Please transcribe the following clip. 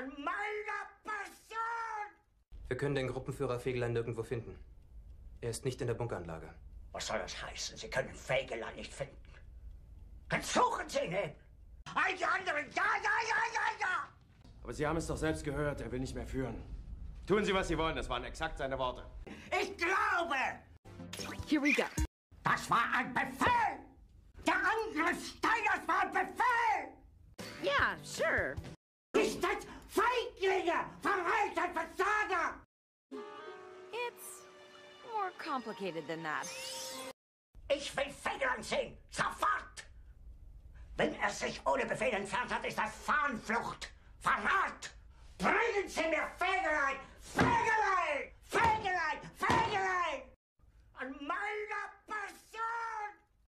an meiner Person! Wir können den Gruppenführer Fegelein nirgendwo finden. Er ist nicht in der Bunkeranlage. Was soll das heißen? Sie können Fegelein nicht finden. Dann suchen Sie ihn eben! All die anderen, ja, ja, ja, ja, ja! Aber Sie haben es doch selbst gehört, er will nicht mehr führen. Tun Sie, was Sie wollen, das waren exakt seine Worte. Ich glaube, Here we go. das war ein Befehl! Der Angriff Steiners war ein Befehl! Yeah, sure. Nicht als Feiglinge, Verräter, Versager! It's more complicated than that. Ich will Fegelein sehen, sofort! Wenn er sich ohne Befehl entfernt hat, ist das Fahnenflucht, Verrat! Bringen Sie mir!